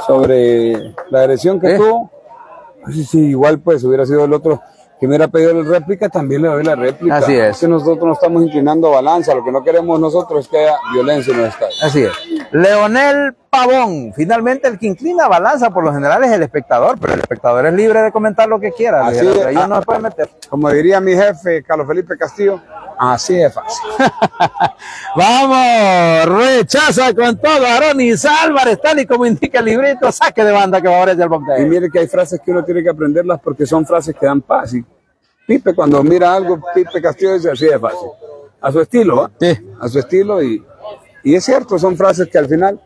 sobre la agresión que ¿Eh? tuvo, sí, sí, igual pues hubiera sido el otro que me hubiera pedido la réplica, también le doy la réplica. Así es. que nosotros nos estamos inclinando a balanza, lo que no queremos nosotros es que haya violencia en el estadio. Así es. Leonel Pavón, finalmente el que inclina balanza por lo general es el espectador, pero el espectador es libre de comentar lo que quiera. Así es. Ellos Ah. no se meter. Como diría mi jefe, Carlos Felipe Castillo, así es fácil. Vamos, rechaza con todo Aronis Álvarez, tal y como indica el librito, saque de banda que favorece al Box Y mire que hay frases que uno tiene que aprenderlas porque son frases que dan paz. Y Pipe, cuando mira algo, Pipe Castillo dice así de fácil. A su estilo, ¿va? Sí. A su estilo. Y, y es cierto, son frases que al final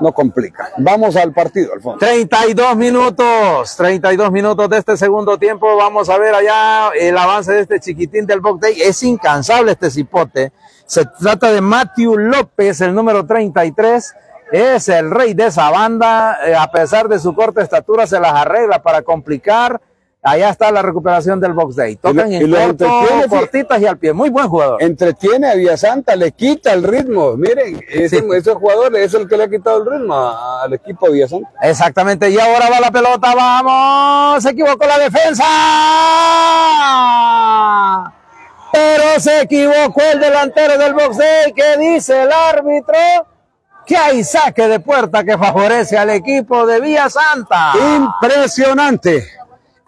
no complican. Vamos al partido, al fondo. 32 minutos, 32 minutos de este segundo tiempo. Vamos a ver allá el avance de este chiquitín del Box. Es incansable este cipote. Se trata de Matthew López, el número 33. Es el rey de esa banda. Eh, a pesar de su corta estatura, se las arregla para complicar. Allá está la recuperación del Box Day. Tocan Y y en lo corto, cortitas y al pie. Muy buen jugador. Entretiene a Villasanta, le quita el ritmo. Miren, ese, Sí. ese jugador es el que le ha quitado el ritmo al equipo de Villasanta. Exactamente, y ahora va la pelota, vamos, se equivocó la defensa, pero se equivocó el delantero del box day, que dice el árbitro que hay saque de puerta que favorece al equipo de Villa Santa. Impresionante,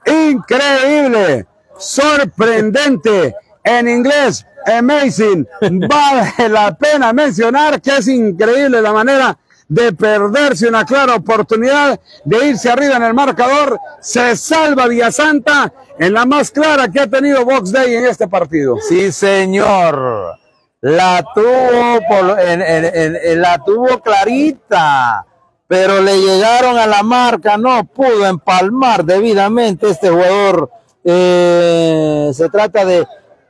increíble, sorprendente, en inglés, amazing. Vale la pena mencionar que es increíble la manera de perderse una clara oportunidad de irse arriba en el marcador. Se salva Villasanta en la más clara que ha tenido Box Day en este partido. Sí, señor. La tuvo, por- en- en- en- en- la tuvo clarita, pero le llegaron a la marca, no pudo empalmar debidamente este jugador. Eh, se trata de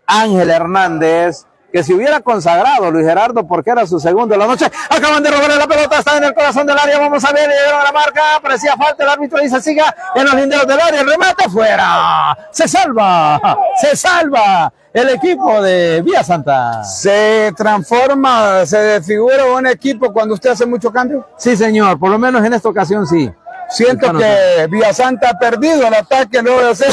Ángel Hernández, que se hubiera consagrado Luis Gerardo porque era su segundo de la noche. Acaban de robarle la pelota, está en el corazón del área. Vamos a ver, le llegaron a la marca, parecía falta. El árbitro dice siga en los linderos del área. El remate fuera. Se salva, se salva el equipo de Vía Santa. Se transforma, se desfigura un equipo cuando usted hace mucho cambio. Sí, señor, por lo menos en esta ocasión sí. Siento que Villasanta ha perdido el ataque luego de hacer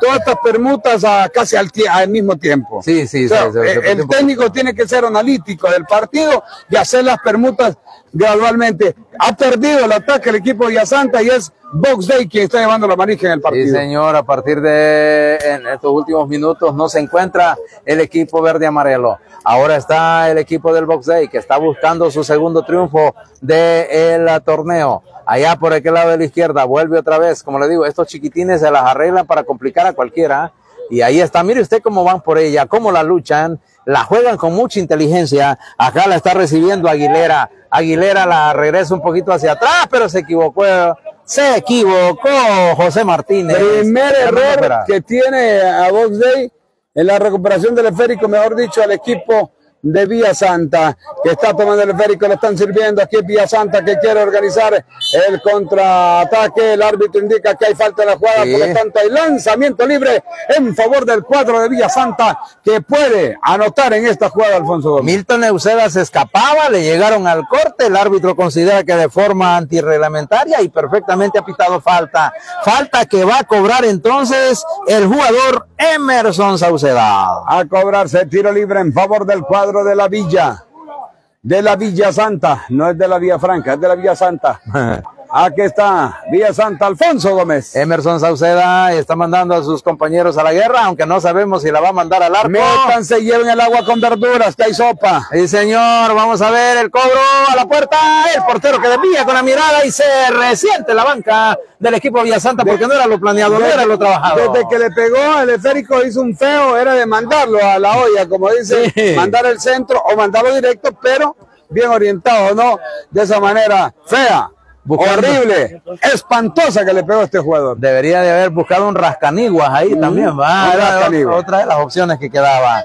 todas estas permutas a, casi al, al mismo tiempo. Sí, sí, O sea, sí, eh, perdió el técnico tiene que ser analítico del partido y hacer las permutas gradualmente. Ha perdido el ataque el equipo de Villasanta y es Box Day quien está llevando la manija en el Sí, partido. señor, a partir de en estos últimos minutos no se encuentra el equipo verde amarelo. Ahora está el equipo del Box Day que está buscando su segundo triunfo del torneo. Allá por aquel lado de la izquierda vuelve otra vez. Como le digo, estos chiquitines se las arreglan para complicar a cualquiera. Y ahí está, mire usted cómo van por ella, cómo la luchan, la juegan con mucha inteligencia. Acá la está recibiendo Aguilera. Aguilera la regresa un poquito hacia atrás, pero se equivocó Se equivocó José Martínez. Primer error que tiene a Box Day en la recuperación del esférico, mejor dicho, al equipo de Villa Santa, que está tomando el esférico, le están sirviendo aquí Villa Santa que quiere organizar el contraataque. El árbitro indica que hay falta en la jugada, por lo tanto hay lanzamiento libre en favor del cuadro de Villa Santa que puede anotar en esta jugada Alfonso Gómez. Milton Euseda se escapaba, le llegaron al corte, el árbitro considera que de forma antirreglamentaria y perfectamente ha pitado falta. Falta que va a cobrar entonces el jugador Emerson Sauceda. A cobrarse tiro libre en favor del cuadro de la Villa, de la Villa Santa, no es de la Villa Franca, es de la Villa Santa. Aquí está, Villa Santa, Alfonso Gómez. Emerson Sauceda está mandando a sus compañeros a la guerra, aunque no sabemos si la va a mandar al arco. Métanse y lleven el agua con verduras, que hay sopa. Sí, señor, vamos a ver el cobro a la puerta. El portero que desvía con la mirada y se resiente la banca del equipo Villa Santa porque no era lo planeado, no era lo trabajado. Desde que le pegó, el esférico hizo un feo, era de mandarlo a la olla, como dice, mandar el centro o mandarlo directo, pero bien orientado, ¿no? De esa manera fea Horrible, espantosa que le pegó a este jugador. Debería de haber buscado un rascaniguas ahí también, va. otra, de las opciones que quedaba.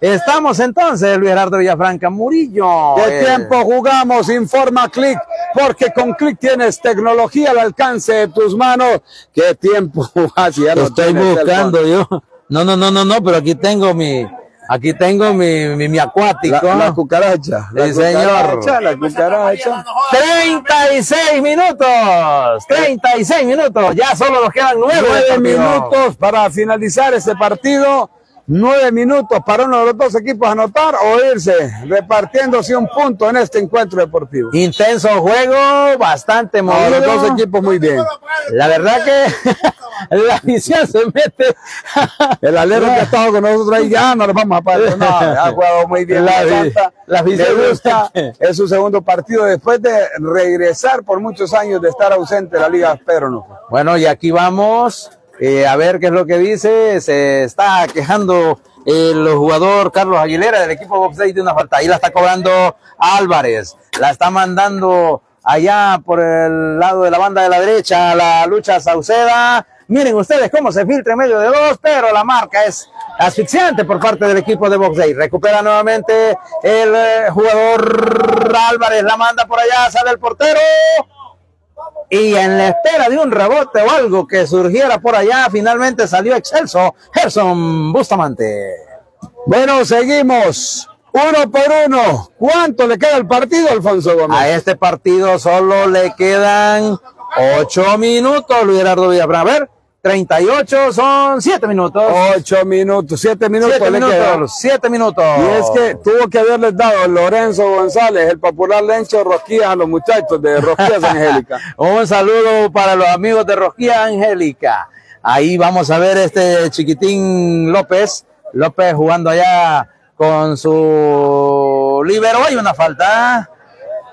Estamos entonces, Luis Gerardo Villafranca Murillo. ¿Qué tiempo jugamos? Informa Click, porque con Click tienes tecnología al alcance de tus manos. ¿Qué tiempo? Ya lo estoy buscando yo. No, no, no, no, no, pero aquí tengo mi, Aquí tengo mi, mi, acuático. La, cucaracha. La señor. La cucaracha. 36 minutos. 36 minutos. Ya solo nos quedan 9 minutos para finalizar este partido nueve minutos para uno de los dos equipos anotar o irse repartiéndose un punto en este encuentro deportivo. Intenso juego, bastante movido. los dos equipos muy bien. La verdad que la visión se mete. El alero que ha estado con nosotros ahí ya no lo vamos a parar. No, ha jugado muy bien. La, la, la gusta. Es su segundo partido después de regresar por muchos años de estar ausente de la Liga, pero no. Bueno, y aquí vamos eh, a ver qué es lo que dice. Se está quejando el jugador Carlos Aguilera del equipo Box de una falta. Ahí la está cobrando Álvarez. La está mandando allá por el lado de la banda de la derecha la lucha Sauceda. Miren ustedes cómo se filtra en medio de dos, pero la marca es asfixiante por parte del equipo de Box Day. Recupera nuevamente el eh, jugador Álvarez, la manda por allá, sale el portero y en la espera de un rebote o algo que surgiera por allá, finalmente salió excelso Gerson Bustamante. Bueno, seguimos. Uno por uno. ¿Cuánto le queda el partido, Alfonso Gómez? A este partido solo le quedan ocho minutos, Luis Gerardo Villabra. A ver, 38 son 7 minutos. 8 minutos, 7 minutos. 7 minutos, 7 minutos. Y es que tuvo que haberles dado Lorenzo González, el popular Lencho Rosquías a los muchachos de Rosquías Angélica. Un saludo para los amigos de Rosquías Angélica. Ahí vamos a ver este chiquitín López. López jugando allá con su libero. Hay una falta.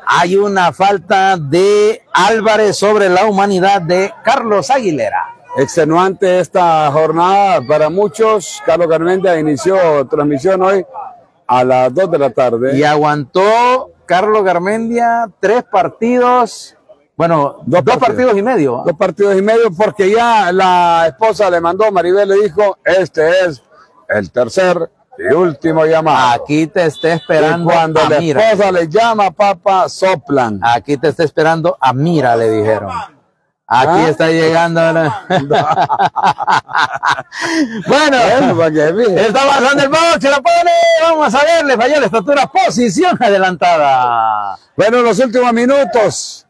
Hay una falta de Álvarez sobre la humanidad de Carlos Aguilera. Extenuante esta jornada para muchos. Carlos Garmendia inició transmisión hoy a las 2 de la tarde. Y aguantó Carlos Garmendia tres partidos, bueno, dos, partidos. y medio. Dos partidos y medio porque ya la esposa le mandó, Maribel le dijo, este es el tercer y último llamado. Aquí te está esperando. cuando la esposa le llama, papá, soplan. Aquí te está esperando a Mira, le dijeron. Aquí ah. está llegando. bueno, está pasando el box, se la pone. Vamos a ver, le falló la estatura, posición adelantada. Bueno, los últimos minutos.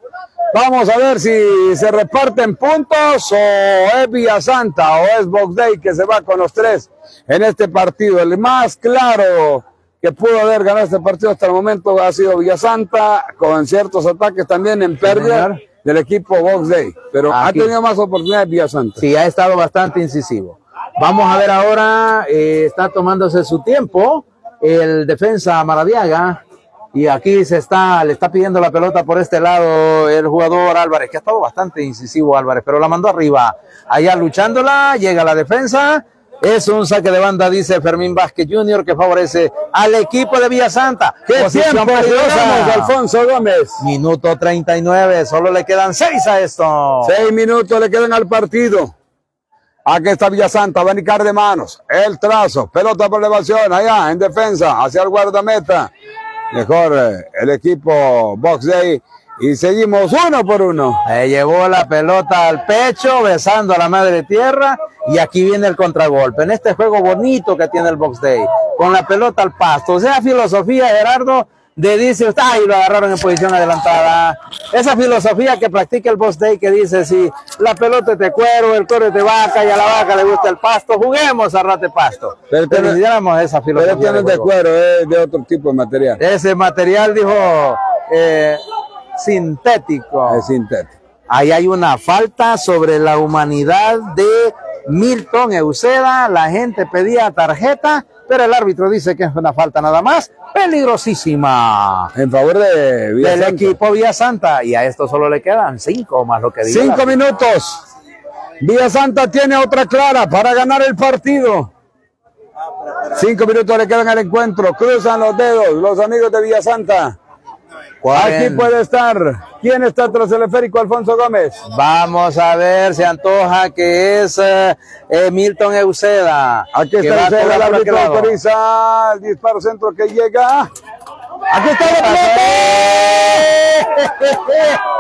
Vamos a ver si se reparten puntos o es Villa Santa o es Box Day que se va con los tres en este partido. El más claro que pudo haber ganado este partido hasta el momento ha sido Villa Santa, con ciertos ataques también en pérdida del equipo Box Day, pero ha tenido más oportunidades Villa Santa. Sí, ha estado bastante incisivo. Vamos a ver ahora, eh, está tomándose su tiempo el defensa Maradiaga y aquí se está, le está pidiendo la pelota por este lado el jugador Álvarez, que ha estado bastante incisivo Álvarez, pero la mandó arriba, allá luchándola, llega la defensa, Es un saque de banda, dice Fermín Vázquez Jr., que favorece al equipo de Villa Santa. ¿Qué tiempo peligrosa. Alfonso Gómez? Minuto 39, solo le quedan seis a esto. Seis minutos le quedan al partido. Aquí está Villa Santa, Benicar de manos. El trazo, pelota por elevación, allá en defensa, hacia el guardameta. Mejor eh, el equipo Box Day y seguimos uno por uno. Le llevó la pelota al pecho, besando a la madre tierra. Y aquí viene el contragolpe. En este juego bonito que tiene el Box Day. Con la pelota al pasto. O sea, filosofía, Gerardo, de dice usted, ay, lo agarraron en posición adelantada. Esa filosofía que practica el Box Day que dice, si la pelota es de cuero, el cuero es de vaca y a la vaca le gusta el pasto, juguemos a rate pasto. Pero, Pero esa filosofía. Pero tiene de juego. cuero, es de otro tipo de material. Ese material, dijo, eh, sintético. Es sintético. Ahí hay una falta sobre la humanidad de Milton Euseda. La gente pedía tarjeta, pero el árbitro dice que es una falta nada más. Peligrosísima. En favor de Villa Del Santa. equipo Villa Santa. Y a esto solo le quedan cinco más lo que diga. el Cinco minutos. Villa Santa tiene otra clara para ganar el partido. Cinco minutos le quedan al encuentro. Cruzan los dedos los amigos de Villa Santa. Aquí puede estar. ¿Quién está tras el esférico? Alfonso Gómez. Vamos a ver, se antoja que es eh, Milton Euseda. Aquí está va a el, el árbitro autoriza el disparo centro que llega. Aquí está la pelota.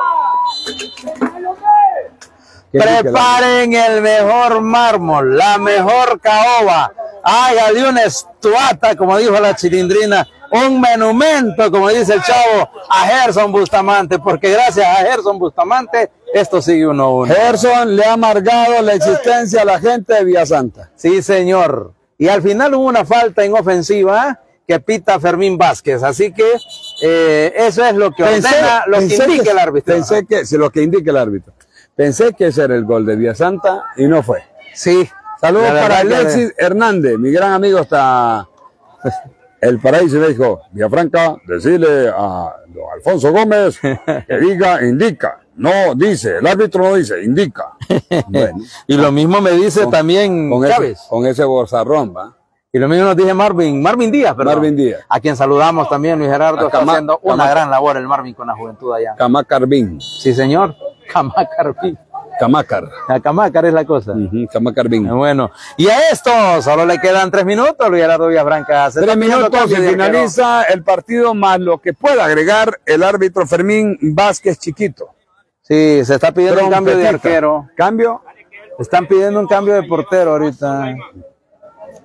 Preparen el mejor mármol, la mejor caoba. Hágale una estuata, como dijo la chilindrina, un monumento, como dice el chavo, a Gerson Bustamante, porque gracias a Gerson Bustamante, esto sigue uno a uno. Gerson le ha amargado la existencia a la gente de Villa Santa. Sí, señor. Y al final hubo una falta en ofensiva que pita Fermín Vázquez. Así que eh, eso es lo que ordena, lo que pensé indica el árbitro. Pensé que, lo que indica el árbitro. Pensé que ese era el gol de Villa Santa y no fue. Sí. Saludos para Alexis Hernández, mi gran amigo hasta el paraíso me dijo, Villafranca, decirle a don Alfonso Gómez que diga, indica. No dice, el árbitro no dice, indica. Bueno, Y lo mismo me dice también con ese, Chávez. con ese bozarrón, ¿va? Y lo mismo nos dice Marvin, Marvin Díaz, perdón. Marvin Díaz. A quien saludamos también, Luis Gerardo, está haciendo una Cama- gran labor el Marvin con la juventud allá. Camacarbín. Sí, señor. Camacar. Camacar. A Camacar es la cosa. Ujú, Camacarbín. Bueno, y a esto solo le quedan tres minutos, Luis Gerardo Villafranca. Se Tres minutos y finaliza el partido más lo que pueda agregar el árbitro Fermín Vázquez Chiquito. Sí, se está pidiendo un cambio de arquero. Cambio. Están pidiendo un cambio de portero ahorita.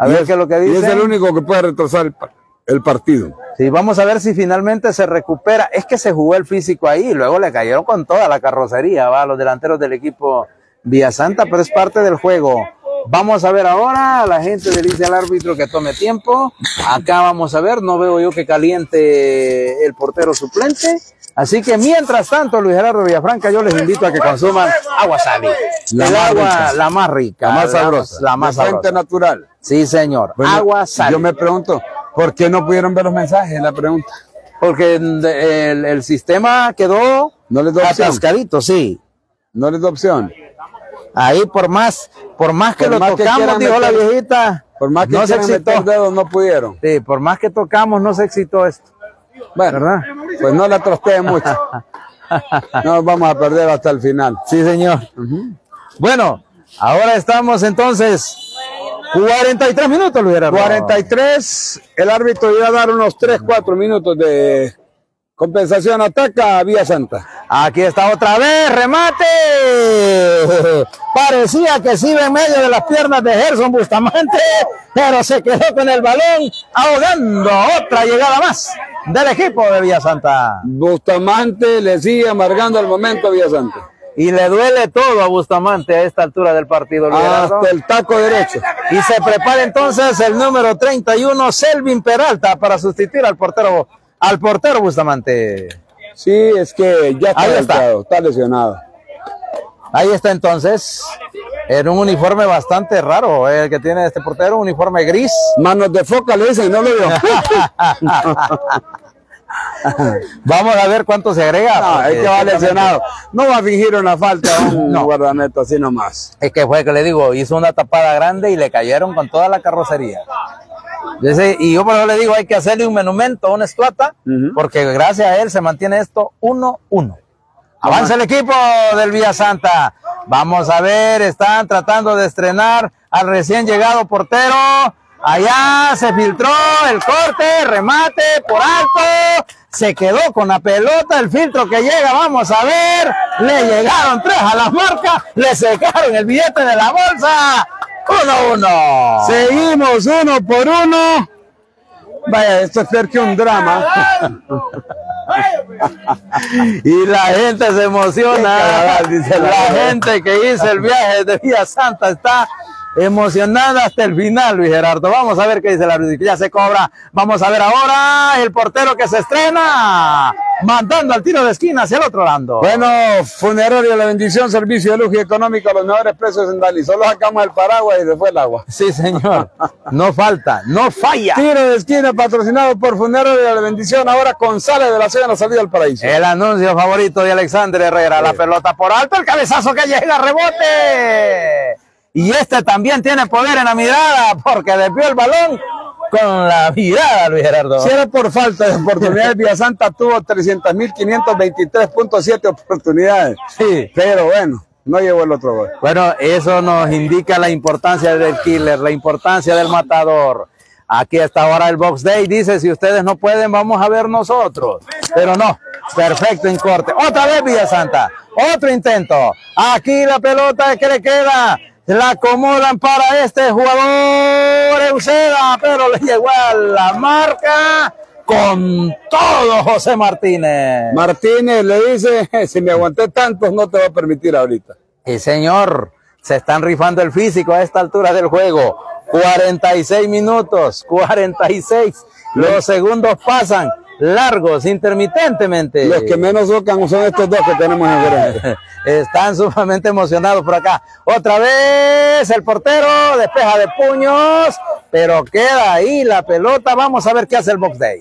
A Y ver es- qué es lo que Y es dice. el único que puede retrasar el, pa- el partido. Sí, vamos a ver si finalmente se recupera. Es que se jugó el físico ahí, luego le cayeron con toda la carrocería, va, los delanteros del equipo Villasanta, pero es parte del juego. Vamos a ver ahora, la gente le dice al árbitro que tome tiempo. Acá vamos a ver, no veo yo que caliente el portero suplente. Así que mientras tanto, Luis Gerardo Villafranca, yo les invito a que consuman agua Sally. La el agua, rica. la más rica. La más sabrosa. La más fuente sabrosa. natural. Sí, señor. Bueno, agua Sally. Yo me pregunto, ¿por qué no pudieron ver los mensajes? La pregunta. Porque el, el sistema quedó No les atascadito, sí. No les da opción. Ahí por más, por más que Por lo más tocamos, dijo la viejita, Por más que no se excitó. dedos, no pudieron. Sí, por más que tocamos, no se excitó esto. Bueno, ¿Verdad? pues no la trasteen mucho. No vamos a perder hasta el final. Sí, señor. Bueno, ahora estamos entonces 43 minutos, Luis Gerardo. 43, el árbitro iba a dar unos 3, 4 minutos de compensación. Ataca a Vía Santa. Aquí está otra vez, remate. Parecía que se iba en medio de las piernas de Gerson Bustamante, pero se quedó con el balón ahogando otra llegada más del equipo de Villasanta. Bustamante le sigue amargando el momento a Vía Santa. Y le duele todo a Bustamante a esta altura del partido. Hasta el taco derecho. Y se prepara entonces el número 31, Selvin Peralta, para sustituir al portero, al portero Bustamante. Sí, es que ya está, Ahí está. está lesionado. Ahí está entonces, en un uniforme bastante raro, eh, el que tiene este portero, un uniforme gris. Manos de foca le dicen, no lo veo. Vamos a ver cuánto se agrega. No, es que va lesionado. No va a fingir una falta a un No. guardameta así nomás. Es que fue que le digo, hizo una tapada grande y le cayeron con toda la carrocería. Y yo por eso le digo, hay que hacerle un monumento, una estatua, Ujú. porque gracias a él se mantiene esto 1-1. Avanza el equipo del Villa Santa. Vamos a ver, están tratando de estrenar al recién llegado portero. Allá se filtró el corte, remate por alto. Se quedó con la pelota, el filtro que llega, vamos a ver. Le llegaron tres a las marcas, le secaron el billete de la bolsa. 1-1. Seguimos uno por uno. Vaya, esto es peor que un drama. Y la gente se emociona. dice la gente que hizo el viaje de Villa Santa está emocionada hasta el final, Luis Gerardo. Vamos a ver qué dice la árbitro. Ya se cobra. Vamos a ver ahora el portero que se estrena. Mandando al tiro de esquina hacia el otro lado. Bueno, funeraria La Bendición, servicio de lujo y económico a los mejores precios en Dali. Solo sacamos el paraguas y después el agua. Sí, señor. No falta, no falla. Tiro de esquina patrocinado por Funeraria La Bendición. Ahora con Sale de la Cena, la salida al paraíso. El anuncio favorito de Alexander Herrera, la pelota por alto, el cabezazo que llega, rebote. Y este también tiene poder en la mirada porque desvió el balón con la mirada, Luis Gerardo. Si era por falta de oportunidades, Villasanta tuvo 300.523.7 oportunidades. Sí. Pero bueno, no llevó el otro gol. Bueno, eso nos indica la importancia del killer, la importancia del matador. Aquí está ahora el Box Day. Dice, si ustedes no pueden, vamos a ver nosotros. Pero no, perfecto en corte. Otra vez Villa Santa. Otro intento. Aquí la pelota que le queda. La acomodan para este jugador Euseda, pero le llegó a la marca con todo José Martínez. Martínez le dice, si me aguanté tanto, no te va a permitir ahorita. Y señor, se están rifando el físico a esta altura del juego. 46 minutos, 46. Los segundos pasan largos, intermitentemente. Los que menos tocan son estos dos que tenemos enfrente. Están sumamente emocionados por acá. Otra vez el portero despeja de puños, pero queda ahí la pelota. Vamos a ver qué hace el Box Day.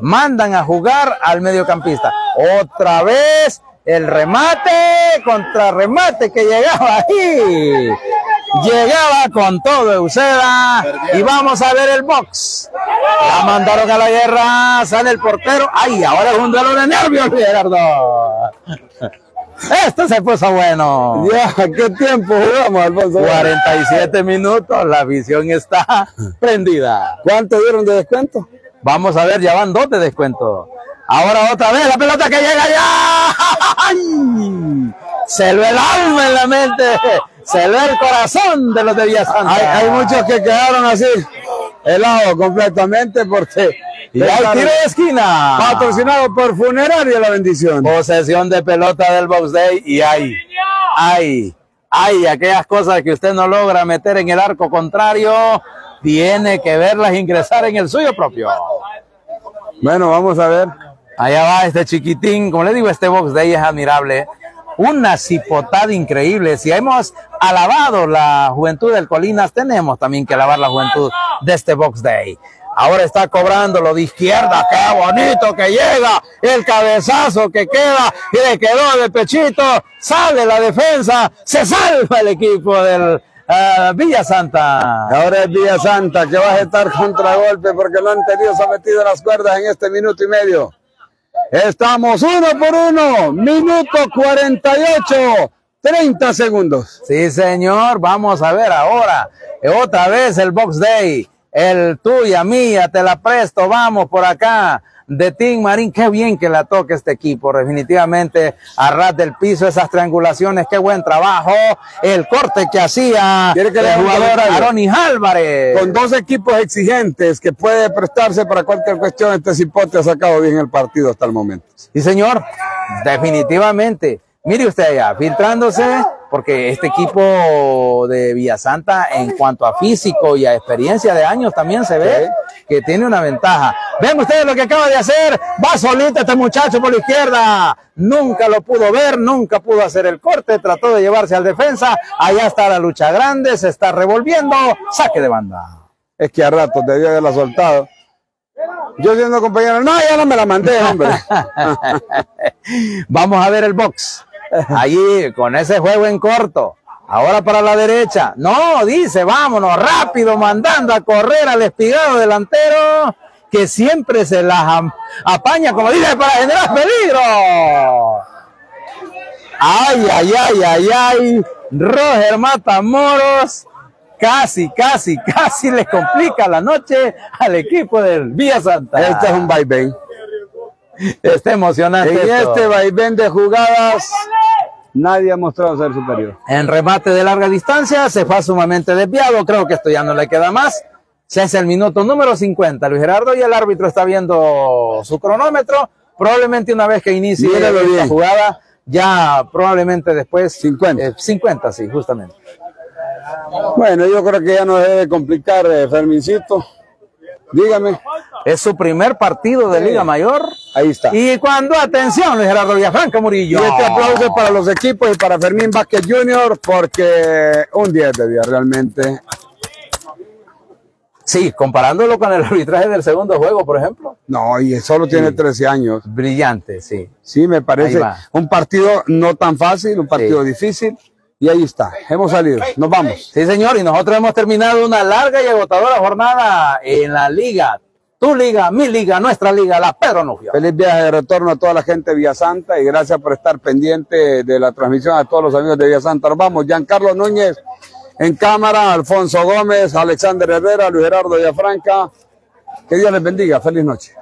Mandan a jugar al mediocampista. Otra vez el remate contra remate que llegaba ahí. Llegaba con todo Euseda y vamos a ver el box. La mandaron a la guerra, sale el portero. Ay, ahora es un duelo de nervios, Gerardo. Esto se puso bueno. Ya, ¿qué tiempo jugamos, Alfonso? 47 minutos, la visión está prendida. ¿Cuánto dieron de descuento? Vamos a ver, ya van dos de descuento. Ahora otra vez la pelota que llega ya. Se lo el alma en la mente. Se lo el corazón de los de Villasanta. Hay, hay muchos que quedaron así, helados completamente porque... Y hay tiro de esquina. Patrocinado por Funeraria La Bendición. Posesión de pelota del Box Day y hay, hay, hay aquellas cosas que usted no logra meter en el arco contrario, tiene que verlas ingresar en el suyo propio. Bueno, vamos a ver. Allá va este chiquitín, como le digo, este Box Day es admirable. Una cipotada increíble. Si hemos alabado la juventud del Colinas, tenemos también que alabar la juventud de este Box Day. Ahora está cobrando lo de izquierda, qué bonito que llega, el cabezazo que queda y le quedó de pechito, sale la defensa, se salva el equipo del ah, Villa Santa. Ahora es Villa Santa que va a estar contragolpe porque lo han tenido sometido a las cuerdas en este minuto y medio. Estamos uno por uno, minuto 48, 30 segundos. Sí, señor. Vamos a ver ahora. eh, Otra vez el Box Day. El tuya, mía, te la presto. Vamos por acá. De Team Marín, qué bien que la toque este equipo. Definitivamente, a ras del piso, esas triangulaciones, qué buen trabajo. El corte que hacía ¿Quiere que el jugador? Aronis Álvarez. Con dos equipos exigentes que puede prestarse para cualquier cuestión, este cipote ha sacado bien el partido hasta el momento. Sí, señor, definitivamente. Mire usted allá, filtrándose, porque este equipo de Villasanta, en cuanto a físico y a experiencia de años, también se ve que tiene una ventaja. Ven ustedes lo que acaba de hacer. Va solito este muchacho por la izquierda. Nunca lo pudo ver, nunca pudo hacer el corte. Trató de llevarse al defensa. Allá está la lucha grande, se está revolviendo. Saque de banda. Es que a ratos debió haberla soltado. Yo siendo compañero, no, ya no me la mandé, hombre. Vamos a ver el box. Allí, con ese juego en corto. Ahora para la derecha. No, dice, vámonos, rápido, mandando a correr al espigado delantero, que siempre se las apaña, como dice, para generar peligro. Ay, ay, ay, ay, ay. Roger Matamoros casi, casi, casi le complica la noche al equipo del Villa Santa. Este es un vaivén. Está emocionante. En este vaivén de jugadas, nadie ha mostrado ser superior. En remate de larga distancia se fue sumamente desviado. Creo que esto ya no le queda más. Se es el minuto número 50. Luis Gerardo y el árbitro está viendo su cronómetro. Probablemente una vez que inicie la jugada, ya probablemente después. 50. 50, eh, sí, justamente. Bueno, yo creo que ya no debe complicar, eh, Fermincito. Dígame. Es su primer partido de Liga Mayor. Ahí está. Y cuando, atención, Luis Gerardo Villafranca Murillo. Y este aplauso para los equipos y para Fermín Vázquez Jr. porque un 10 de día realmente. Sí, comparándolo con el arbitraje del segundo juego, por ejemplo. No, y solo tiene 13 años. Brillante, sí. Sí, me parece un partido no tan fácil, un partido difícil y ahí está, hemos salido, nos vamos. Sí, señor, y nosotros hemos terminado una larga y agotadora jornada en la liga. Tu liga, mi liga, nuestra liga, la Pedro Nufio. Feliz viaje de retorno a toda la gente de Villa Santa y gracias por estar pendiente de la transmisión a todos los amigos de Villa Santa. Nos vamos, Giancarlo Núñez en cámara, Alfonso Gómez, Alexander Herrera, Luis Gerardo Villafranca. Que Dios les bendiga, feliz noche.